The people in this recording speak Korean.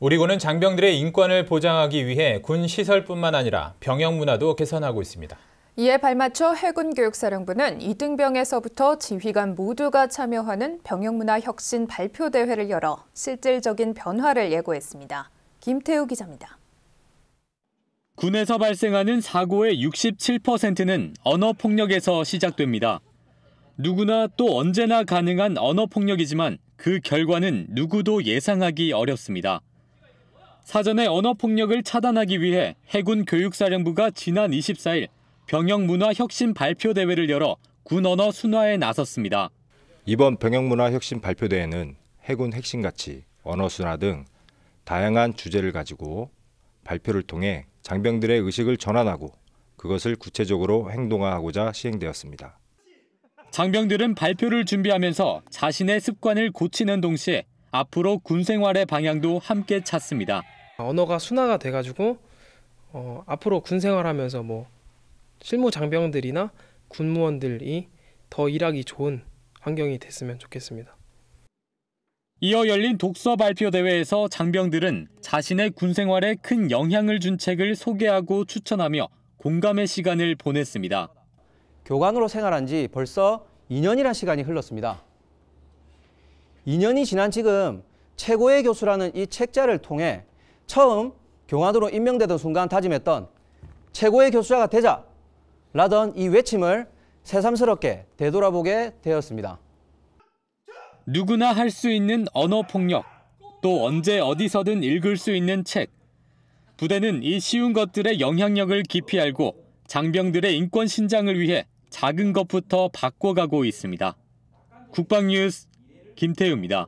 우리 군은 장병들의 인권을 보장하기 위해 군 시설뿐만 아니라 병영 문화도 개선하고 있습니다. 이에 발맞춰 해군교육사령부는 이등병에서부터 지휘관 모두가 참여하는 병영문화 혁신 발표 대회를 열어 실질적인 변화를 예고했습니다. 김태우 기자입니다. 군에서 발생하는 사고의 67%는 언어폭력에서 시작됩니다. 누구나 또 언제나 가능한 언어폭력이지만 그 결과는 누구도 예상하기 어렵습니다. 사전에 언어폭력을 차단하기 위해 해군 교육사령부가 지난 24일 병영문화 혁신 발표대회를 열어 군 언어 순화에 나섰습니다. 이번 병영문화 혁신 발표대회는 해군 핵심 가치, 언어 순화 등 다양한 주제를 가지고 발표를 통해 장병들의 의식을 전환하고 그것을 구체적으로 행동화하고자 시행되었습니다. 장병들은 발표를 준비하면서 자신의 습관을 고치는 동시에 앞으로 군 생활의 방향도 함께 찾습니다. 언어가 순화가 돼가지고 어, 앞으로 군 생활하면서 뭐 실무 장병들이나 군무원들이 더 일하기 좋은 환경이 됐으면 좋겠습니다. 이어 열린 독서 발표 대회에서 장병들은 자신의 군 생활에 큰 영향을 준 책을 소개하고 추천하며 공감의 시간을 보냈습니다. 교관으로 생활한 지 벌써 2년이란 시간이 흘렀습니다. 2년이 지난 지금 최고의 교수라는 이 책자를 통해 처음 교관으로 임명되던 순간 다짐했던 최고의 교수자가 되자 라던 이 외침을 새삼스럽게 되돌아보게 되었습니다. 누구나 할 수 있는 언어 폭력, 또 언제 어디서든 읽을 수 있는 책. 부대는 이 쉬운 것들의 영향력을 깊이 알고 장병들의 인권 신장을 위해 작은 것부터 바꿔가고 있습니다. 국방뉴스 김태우입니다.